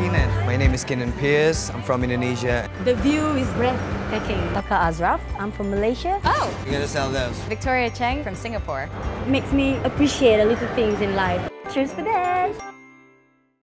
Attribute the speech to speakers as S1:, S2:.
S1: My name is Keenan Pearce. I'm from Indonesia.
S2: The view is breathtaking.
S3: Kaka Azraff, I'm from Malaysia.
S4: Oh,
S1: You gotta sell those.
S4: Victoria Cheng from Singapore.
S2: Makes me appreciate the little things in life. Cheers for that!